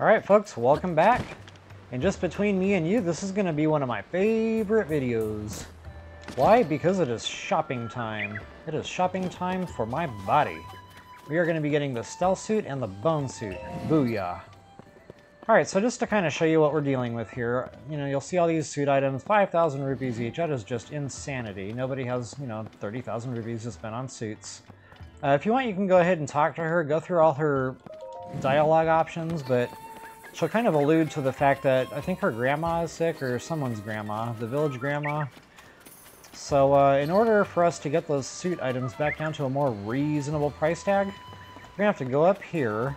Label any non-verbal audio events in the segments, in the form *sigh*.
Alright folks, welcome back. And just between me and you, this is going to be one of my favorite videos. Why? Because it is shopping time. It is shopping time for my body. We are going to be getting the stealth suit and the bone suit. Booyah. Alright, so just to kind of show you what we're dealing with here, you know, you'll see all these suit items, 5,000 rupees each. That is just insanity. Nobody has, you know, 30,000 rupees to spend on suits. Uh, if you want, you can go ahead and talk to her, go through all her dialogue options, but she'll kind of allude to the fact that I think her grandma is sick, or someone's grandma, the village grandma. So uh, in order for us to get those suit items back down to a more reasonable price tag, we're to have to go up here.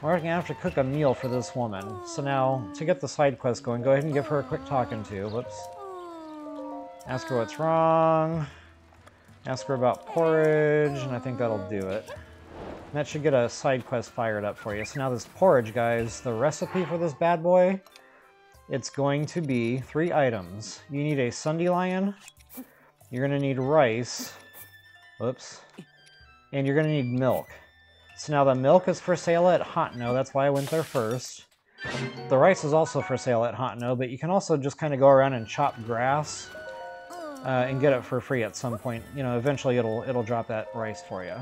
We're to have to cook a meal for this woman. So now, to get the side quest going, go ahead and give her a quick talking to. Whoops. Ask her what's wrong. Ask her about porridge, and I think that'll do it. That should get a side quest fired up for you. So now this porridge, guys, the recipe for this bad boy, it's going to be three items. You need a Sundelion, you're going to need rice, whoops, and you're going to need milk. So now the milk is for sale at Hateno, that's why I went there first. The rice is also for sale at Hateno, but you can also just kind of go around and chop grass uh, and get it for free at some point. You know, eventually it'll it'll drop that rice for you.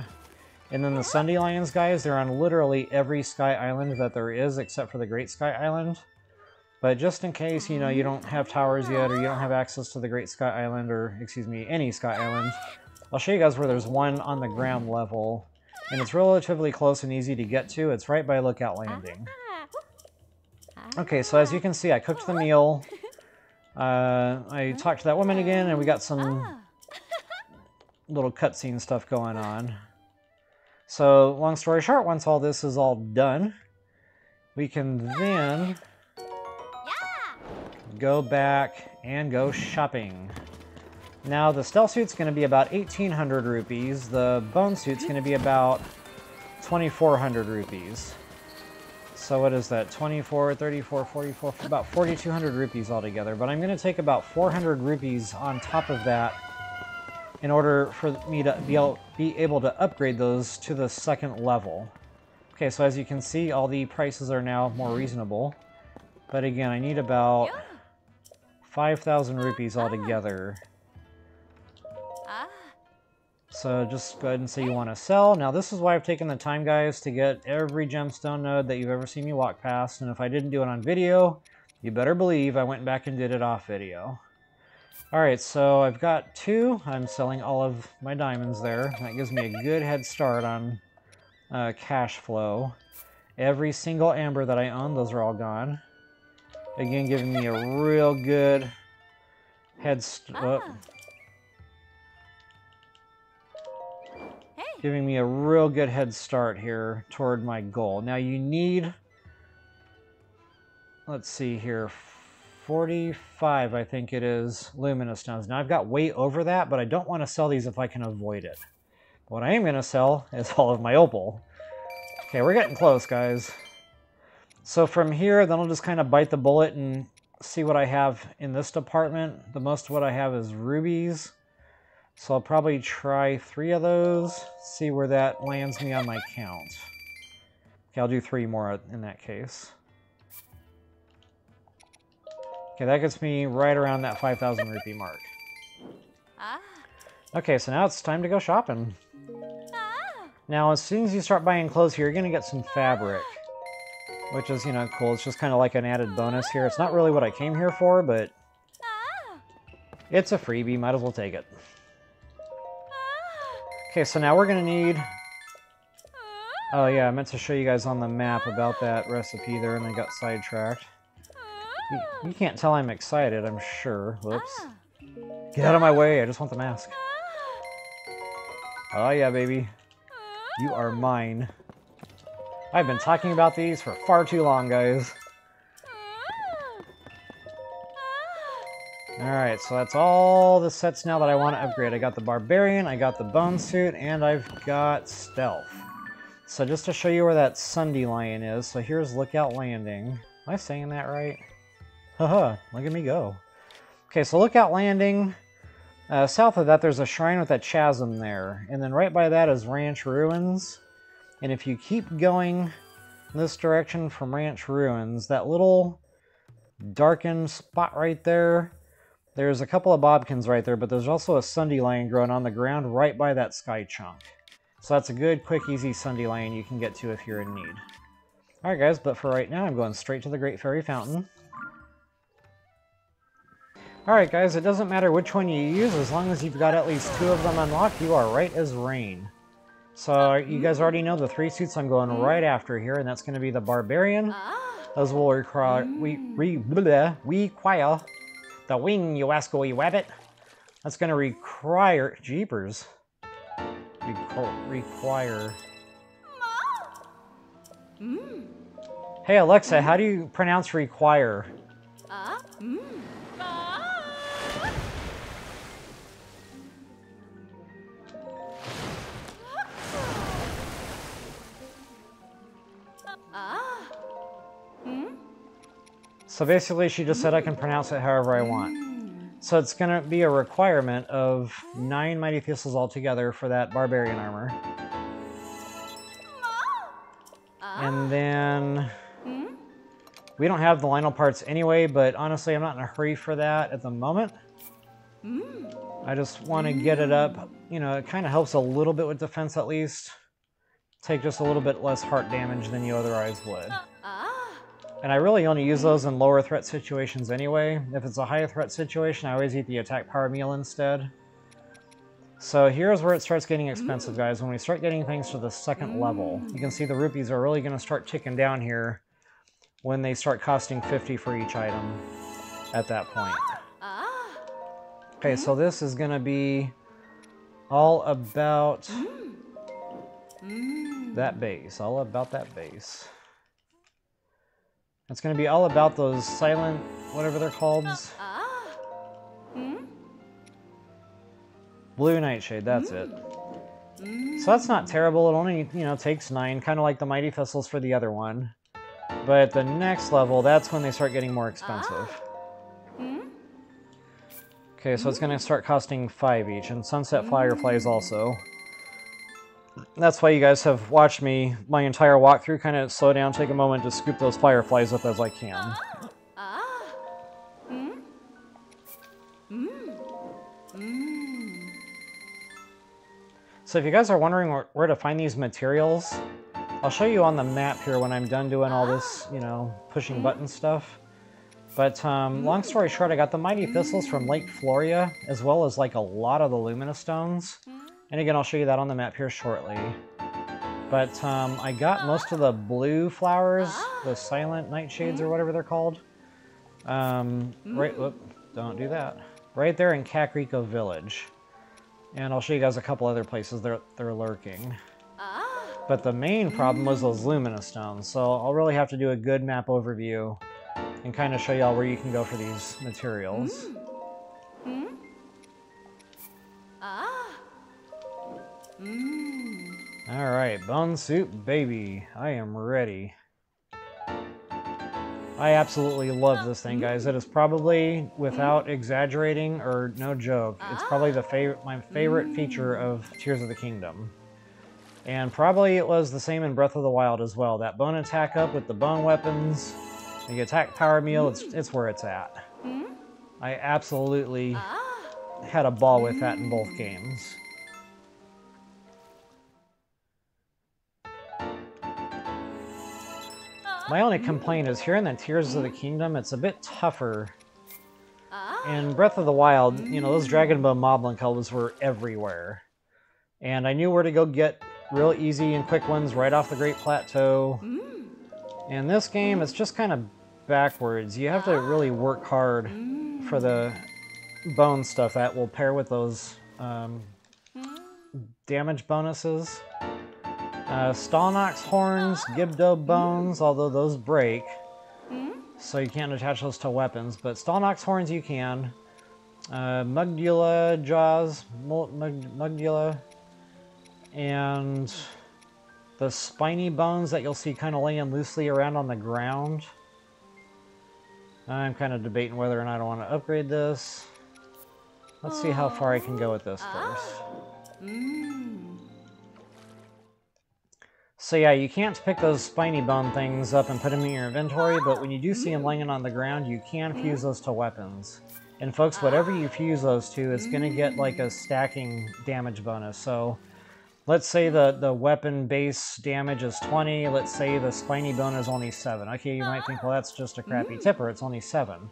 And then the Sundelions, guys, they're on literally every Sky Island that there is, except for the Great Sky Island. But just in case, you know, you don't have towers yet, or you don't have access to the Great Sky Island, or, excuse me, any Sky Island, I'll show you guys where there's one on the ground level. And it's relatively close and easy to get to. It's right by Lookout Landing. Okay, so as you can see, I cooked the meal. Uh, I talked to that woman again, and we got some little cutscene stuff going on. So, long story short, once all this is all done, we can then go back and go shopping. Now, the stealth suit's going to be about 1,800 rupees. The bone suit's going to be about 2,400 rupees. So what is that? 24, 34, 44, about 4,200 rupees altogether. But I'm going to take about 400 rupees on top of that in order for me to be able, be able to upgrade those to the second level. Okay, so as you can see, all the prices are now more reasonable. But again, I need about 5,000 rupees altogether. So just go ahead and say you want to sell. Now this is why I've taken the time, guys, to get every gemstone node that you've ever seen me walk past. And if I didn't do it on video, you better believe I went back and did it off video. Alright, so I've got two. I'm selling all of my diamonds there. That gives me a good head start on uh, cash flow. Every single amber that I own, those are all gone. Again, giving me a real good head start. Oh. Giving me a real good head start here toward my goal. Now you need, let's see here, 45, I think it is, luminous stones. Now, I've got way over that, but I don't want to sell these if I can avoid it. What I am going to sell is all of my opal. Okay, we're getting close, guys. So from here, then I'll just kind of bite the bullet and see what I have in this department. The most of what I have is rubies. So I'll probably try three of those, see where that lands me on my count. Okay, I'll do three more in that case. Okay, that gets me right around that 5,000 rupee mark. Ah. Okay, so now it's time to go shopping. Ah. Now, as soon as you start buying clothes here, you're going to get some fabric. Which is, you know, cool. It's just kind of like an added bonus here. It's not really what I came here for, but... Ah. It's a freebie. Might as well take it. Okay, so now we're going to need... Oh yeah, I meant to show you guys on the map about that recipe there, and I got sidetracked. You, you, can't tell I'm excited, I'm sure. Whoops. Ah. Get out of my way, I just want the mask. Oh yeah, baby. You are ah. mine. I've been talking about these for far too long, guys. Ah. Alright, so that's all the sets now that I want to upgrade. I got the Barbarian, I got the Bone Suit, and I've got Stealth. So just to show you where that Sundelion is, so here's Lookout Landing. Am I saying that right? Haha, look at me go. Okay, so Lookout Landing. Uh, south of that, there's a shrine with a chasm there. And then right by that is Ranch Ruins. And if you keep going this direction from Ranch Ruins. That little darkened spot right there, there's a couple of Bobkins right there, but there's also a Sundelion growing on the ground right by that sky chunk. So that's a good, quick, easy Sundelion you can get to if you're in need. Alright guys, but for right now I'm going straight to the Great Fairy Fountain. Alright guys, it doesn't matter which one you use, as long as you've got at least two of them unlocked, you are right as rain. So you guys already know the three suits I'm going right after here, and that's going to be the Barbarian. Those will require, we, re, blah, require the wing, you asco, wabbit. That's going to require, jeepers, require. Hey Alexa, how do you pronounce require? So basically she just said I can pronounce it however I want. So it's going to be a requirement of nine Mighty Thistles altogether for that Barbarian armor. And then... We don't have the Lynel parts anyway, but honestly I'm not in a hurry for that at the moment. I just want to get it up. You know, it kind of helps a little bit with defense at least. Take just a little bit less heart damage than you otherwise would. And I really only use those in lower threat situations anyway. If it's a higher threat situation, I always eat the attack power meal instead. So here's where it starts getting expensive, guys. When we start getting things to the second level, you can see the rupees are really going to start ticking down here when they start costing 50 for each item at that point. Okay, so this is going to be all about that base, all about that base. It's going to be all about those silent, whatever they're called. Uh, uh, hmm? Blue Nightshade, that's hmm. it. Hmm. So that's not terrible. It only, you know, takes nine, kind of like the Mighty Thistles for the other one. But the next level, that's when they start getting more expensive. Ah. Okay, so it's going to start costing five each, and Sunset Fireflies also. That's why you guys have watched me my entire walkthrough kind of slow down, take a moment to scoop those fireflies up as I can. So if you guys are wondering where, to find these materials, I'll show you on the map here when I'm done doing all this, you know, pushing button stuff. But um, long story short, I got the Mighty Thistles from Lake Floria, as well as like a lot of the Lumina Stones. And again, I'll show you that on the map here shortly. But um, I got most of the blue flowers, the ah. silent nightshades or mm. whatever they're called. Um, right, whoop, don't do that. Right there in Kakariko Village. And I'll show you guys a couple other places they're, they're lurking. Ah. But the main problem was those mm. Lumina Stones, so I'll really have to do a good map overview and kind of show y'all where you can go for these materials. Mm. Mm. Alright, Bone Soup Baby. I am ready. I absolutely love this thing, mm. guys. It is probably, without exaggerating or no joke, it's probably the ah. favorite, my favorite feature of mm. Tears of the Kingdom. And probably it was the same in Breath of the Wild as well. That bone attack up with the bone weapons, the attack power meal, it's, it's where it's at. I absolutely ah. had a ball with that in both games. My only complaint is here in the Tears of the Kingdom, it's a bit tougher. In Breath of the Wild, you know, those Dragon Bone Moblin colors were everywhere. And I knew where to go get real easy and quick ones right off the Great Plateau. In this game, it's just kind of backwards. You have to really work hard for the bone stuff that will pair with those um, damage bonuses. Uh, Stalnox horns, Gibdo bones, although those break. So you can't attach those to weapons, but Stalnox horns you can. Uh, Mugdula jaws, Mugdula, and the spiny bones that you'll see kind of laying loosely around on the ground. I'm kind of debating whether or not I want to upgrade this. Let's see how far I can go with this first. So yeah, you can't pick those spiny bone things up and put them in your inventory, but when you do see them laying on the ground, you can fuse those to weapons. And folks, whatever you fuse those to, it's going to get like a stacking damage bonus. So let's say the, the weapon base damage is 20, let's say the spiny bone is only 7. Okay, you might think, well that's just a crappy mm. tipper, it's only 7.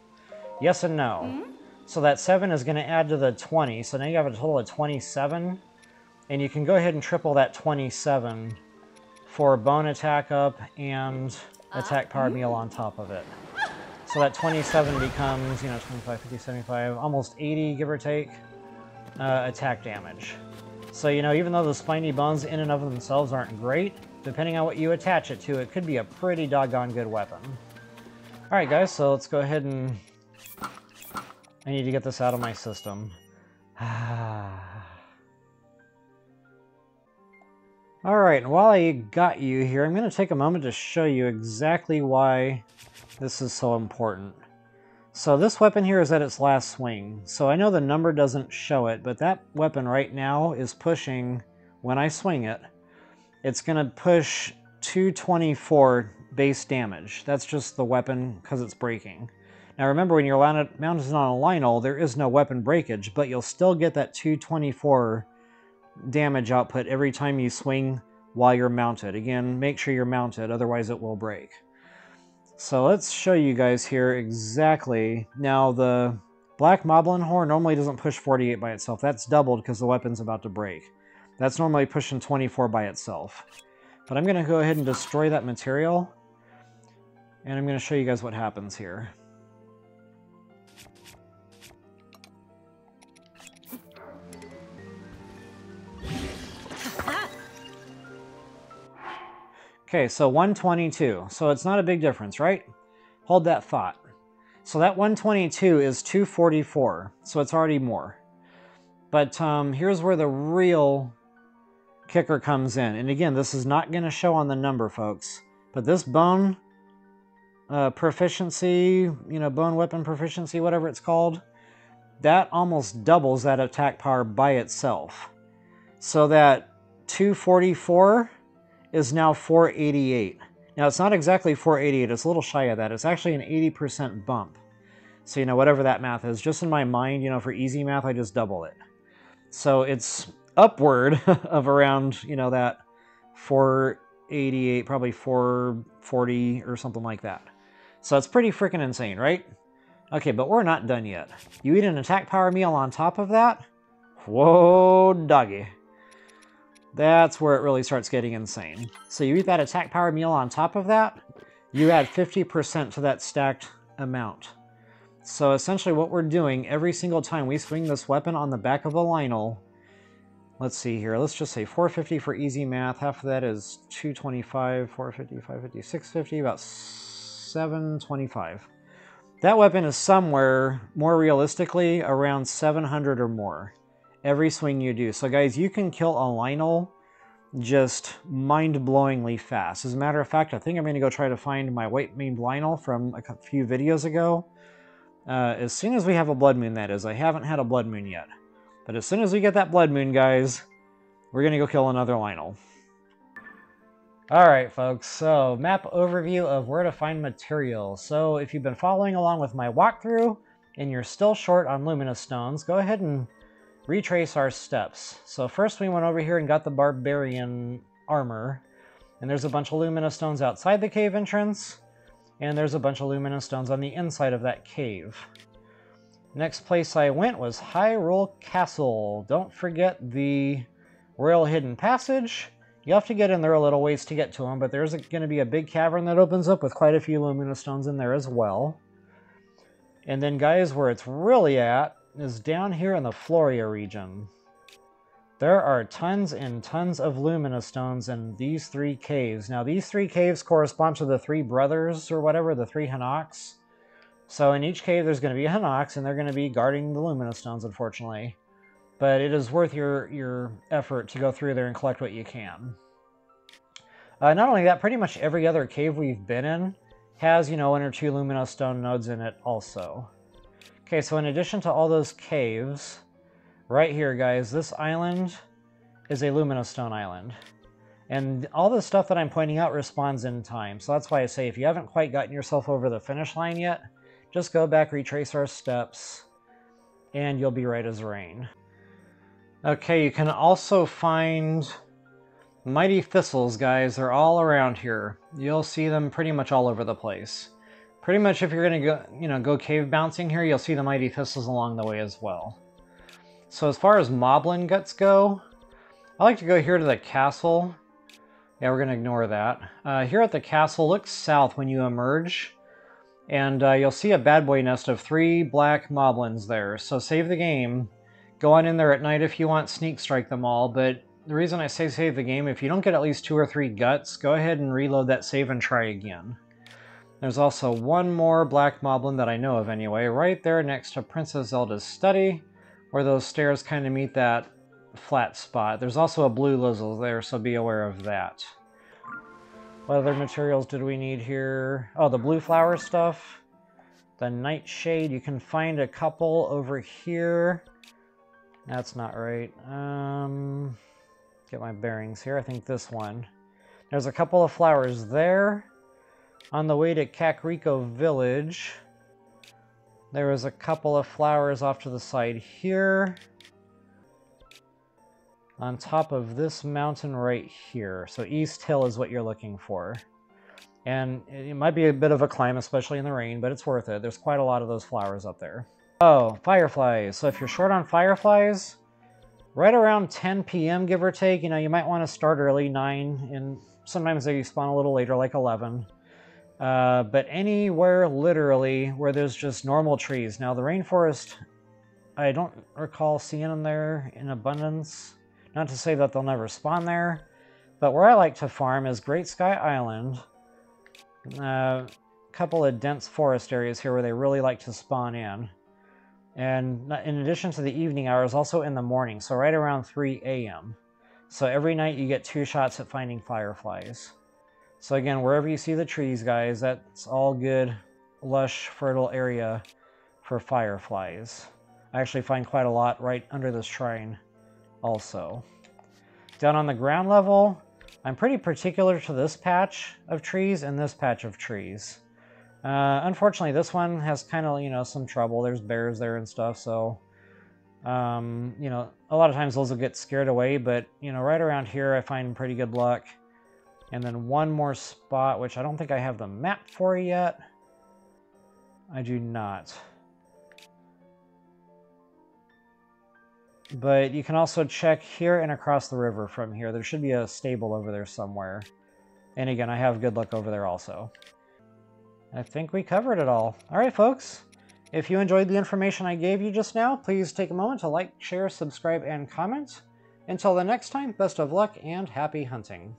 Yes and no. Mm. So that 7 is going to add to the 20, so now you have a total of 27. And you can go ahead and triple that 27 for bone attack up and attack power meal on top of it. So that 27 becomes, you know, 25, 50, 75, almost 80, give or take, uh, attack damage. So, you know, even though the spiny bones in and of themselves aren't great, depending on what you attach it to, it could be a pretty doggone good weapon. Alright guys, so let's go ahead and... I need to get this out of my system. *sighs* Alright, and while I got you here, I'm going to take a moment to show you exactly why this is so important. So this weapon here is at its last swing. So I know the number doesn't show it, but that weapon right now is pushing, when I swing it, it's going to push 224 base damage. That's just the weapon because it's breaking. Now remember, when you're mounted on a Lynel, there is no weapon breakage, but you'll still get that 224 damage output every time you swing while you're mounted. Again, make sure you're mounted, otherwise it will break. So let's show you guys here exactly. Now the Black Moblin Horn normally doesn't push 48 by itself. That's doubled because the weapon's about to break. That's normally pushing 24 by itself. But I'm going to go ahead and destroy that material. And I'm going to show you guys what happens here. Okay, so 122. So it's not a big difference, right? Hold that thought. So that 122 is 244, so it's already more. But um, here's where the real kicker comes in. And again, this is not going to show on the number, folks. But this bone uh, proficiency, you know, bone weapon proficiency, whatever it's called, that almost doubles that attack power by itself. So that 244 is now 488. Now, it's not exactly 488, it's a little shy of that. It's actually an 80% bump. So, you know, whatever that math is, just in my mind, you know, for easy math, I just double it. So it's upward *laughs* of around, you know, that 488, probably 440 or something like that. So it's pretty freaking insane, right? Okay, but we're not done yet. You eat an attack power meal on top of that? Whoa, doggy. That's where it really starts getting insane. So you eat that attack power meal on top of that, you add 50% to that stacked amount. So essentially what we're doing every single time we swing this weapon on the back of a Lynel, let's see here, let's just say 450 for easy math, half of that is 225, 450, 550, 650, about 725. That weapon is somewhere, more realistically, around 700 or more every swing you do. So guys, you can kill a Lynel just mind-blowingly fast. As a matter of fact, I think I'm going to go try to find my white-maned Lynel from a few videos ago. Uh, as soon as we have a Blood Moon, that is. I haven't had a Blood Moon yet. But as soon as we get that Blood Moon, guys, we're going to go kill another Lynel. Alright folks, so map overview of where to find material. So if you've been following along with my walkthrough and you're still short on Luminous Stones, go ahead and retrace our steps. So first we went over here and got the Barbarian armor. And there's a bunch of Luminous Stones outside the cave entrance. And there's a bunch of Luminous Stones on the inside of that cave. Next place I went was Hyrule Castle. Don't forget the Royal Hidden Passage. You have to get in there a little ways to get to them, but there's going to be a big cavern that opens up with quite a few Luminous Stones in there as well. And then, guys, where it's really at is down here in the Floria region. There are tons and tons of Luminous Stones in these three caves. Now, these three caves correspond to the three brothers, or whatever, the three Hinox. So in each cave, there's going to be a Hinox, and they're going to be guarding the Luminous Stones, unfortunately. But it is worth your, your effort to go through there and collect what you can. Uh, not only that, pretty much every other cave we've been in has, you know, one or two Luminous Stone nodes in it also. Okay, so in addition to all those caves, right here, guys, this island is a Luminous Stone Island. And all the stuff that I'm pointing out responds in time. So that's why I say if you haven't quite gotten yourself over the finish line yet, just go back, retrace our steps, and you'll be right as rain. Okay, you can also find mighty thistles, guys. They're all around here. You'll see them pretty much all over the place. Pretty much if you're going to go, you know, go cave bouncing here, you'll see the mighty thistles along the way as well. So as far as moblin guts go, I like to go here to the castle yeah, we're going to ignore that. Uh, here at the castle, look south when you emerge, and uh, you'll see a bad boy nest of three black moblins there. So save the game. Go on in there at night if you want, sneak strike them all, but the reason I say save the game, if you don't get at least two or three guts, go ahead and reload that save and try again. There's also one more black moblin that I know of anyway, right there next to Princess Zelda's study, where those stairs kind of meet that flat spot. There's also a blue Lizzle there, so be aware of that. What other materials did we need here? Oh, the blue flower stuff. The nightshade, you can find a couple over here. That's not right. Um, get my bearings here. I think this one. There's a couple of flowers there. On the way to Kakariko Village, there was a couple of flowers off to the side here on top of this mountain right here. So East Hill is what you're looking for. And it might be a bit of a climb, especially in the rain, but it's worth it. There's quite a lot of those flowers up there. Oh, fireflies. So if you're short on fireflies, right around 10 p.m., give or take, you know, you might want to start early, 9, and sometimes they spawn a little later, like 11. Uh, but anywhere, literally, where there's just normal trees. Now, the rainforest, I don't recall seeing them there in abundance. Not to say that they'll never spawn there, but where I like to farm is Great Sky Island. A uh, couple of dense forest areas here where they really like to spawn in. And in addition to the evening hours, also in the morning, so right around 3 a.m. So every night you get two shots at finding fireflies. So again, wherever you see the trees, guys, that's all good, lush, fertile area for fireflies. I actually find quite a lot right under this shrine also. Down on the ground level, I'm pretty particular to this patch of trees and this patch of trees. Uh, unfortunately, this one has kind of, you know, some trouble. There's bears there and stuff, so, um, you know, a lot of times those will get scared away, but, you know, right around here I find pretty good luck. And then one more spot, which I don't think I have the map for yet. I do not. But you can also check here and across the river from here. There should be a stable over there somewhere. And again, I have good luck over there also. I think we covered it all. Alright, folks. If you enjoyed the information I gave you just now, please take a moment to like, share, subscribe, and comment. Until the next time, best of luck and happy hunting.